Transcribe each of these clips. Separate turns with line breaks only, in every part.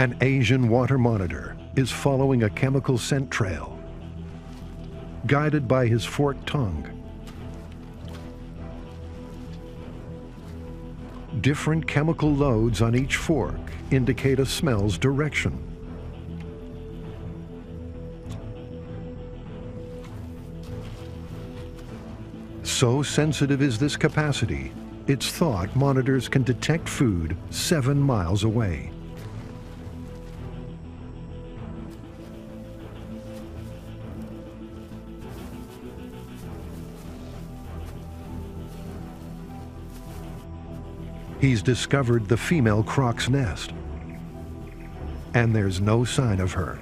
An Asian water monitor is following a chemical scent trail. Guided by his forked tongue, different chemical loads on each fork indicate a smell's direction. So sensitive is this capacity, it's thought monitors can detect food seven miles away. He's discovered the female croc's nest. And there's no sign of her.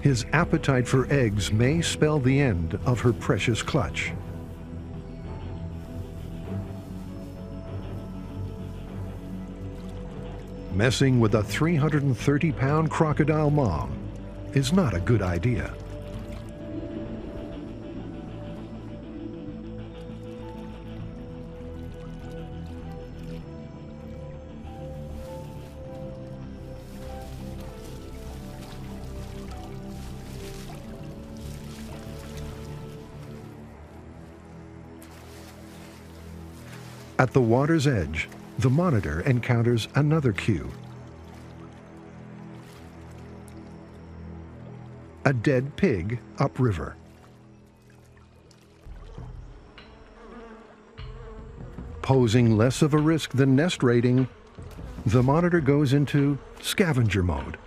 His appetite for eggs may spell the end of her precious clutch. Messing with a 330-pound crocodile mom is not a good idea. At the water's edge, the monitor encounters another cue. A dead pig upriver. Posing less of a risk than nest raiding, the monitor goes into scavenger mode.